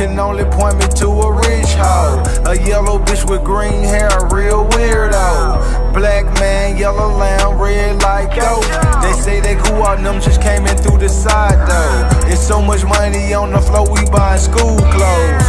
can only point me to a rich hoe. A yellow bitch with green hair, a real weirdo. Black man, yellow lamb, red like dope. They say they who on them just came in through the side though. It's so much money on the floor, we buy school clothes.